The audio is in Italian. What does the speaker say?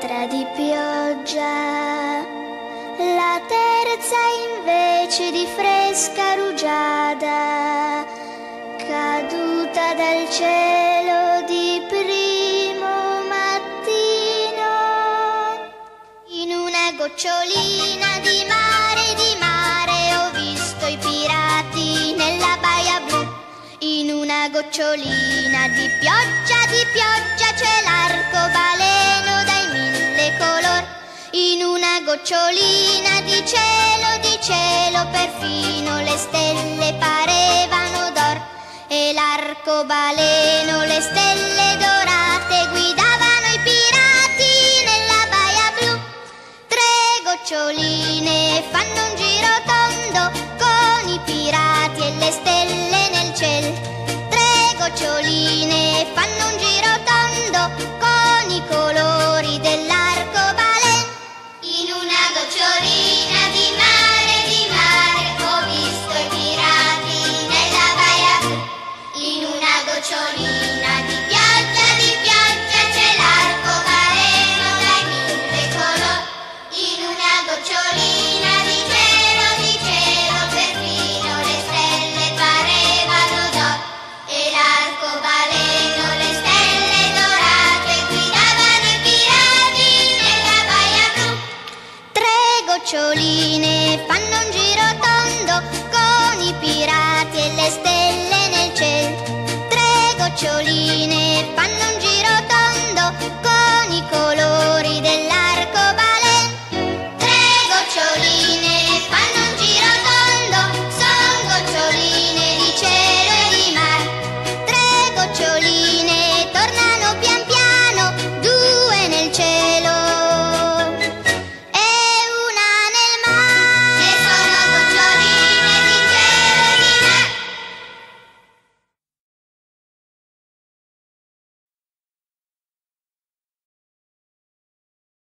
goccia di pioggia, la terza invece di fresca rugiada, caduta dal cielo di primo mattino, in una gocciolina di mare, di mare ho visto i pirati nella baia blu, in una gocciolina di pioggia, di pioggia c'è l'arcobaleno gocciolina di cielo, di cielo, perfino le stelle parevano d'or. E l'arcobaleno, le stelle dorate guidavano i pirati nella baia blu. Tre gocciolini noccioline fanno un giro tondo con i pirati e le stelle nel cielo. Tre goccioline fanno un